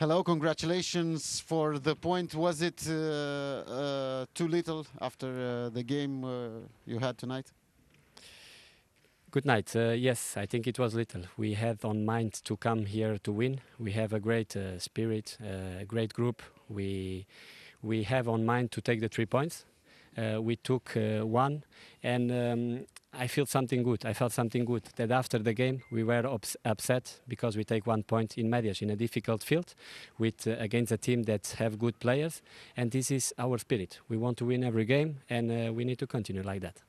Hello, congratulations for the point. Was it uh, uh, too little after uh, the game uh, you had tonight? Good night. Uh, yes, I think it was little. We had on mind to come here to win. We have a great spirit, a great group. We we have on mind to take the three points. Uh, we took uh, one, and um, I feel something good. I felt something good that after the game we were ups- upset because we take one point in Medias in a difficult field, with uh, against a team that have good players, and this is our spirit. We want to win every game, and uh, we need to continue like that.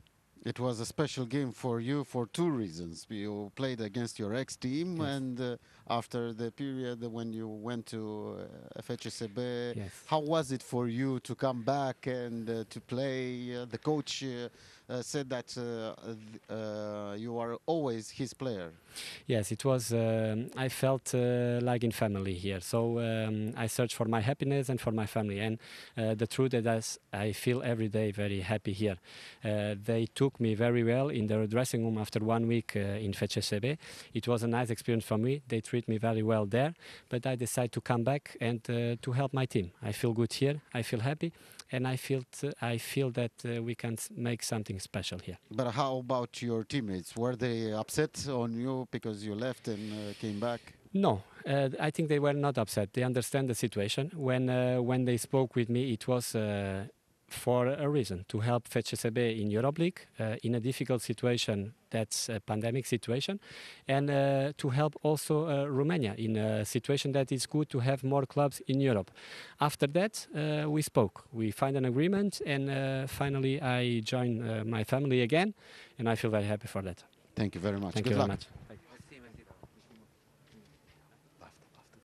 It was a special game for you for two reasons. You played against your ex team, Yes. and uh, after the period when you went to uh, FCSB, Yes. how was it for you to come back and uh, to play? Uh, the coach uh, uh, said that uh, th- uh, you are always his player. Yes, it was. Um, I felt uh, like in family here. So um, I searched for my happiness and for my family. And uh, the truth is, I feel every day very happy here. Uh, they took me very well in their dressing room after one week uh, in FCSB. It was a nice experience for me. They treat me very well there. But I decided to come back and uh, to help my team. I feel good here. I feel happy, and I feel I feel that uh, we can make something special here. But how about your teammates? Were they upset on you because you left and uh, came back? No, uh, I think they were not upset. They understand the situation. When uh, when they spoke with me, it was uh, for a reason to help FCSB in Europe League uh, in a difficult situation. That's a pandemic situation, and uh, to help also uh, Romania in a situation that is good to have more clubs in Europe. After that, uh, we spoke. We find an agreement, and uh, finally, I join uh, my family again, and I feel very happy for that. Thank you very much. Thank Good you luck. very much.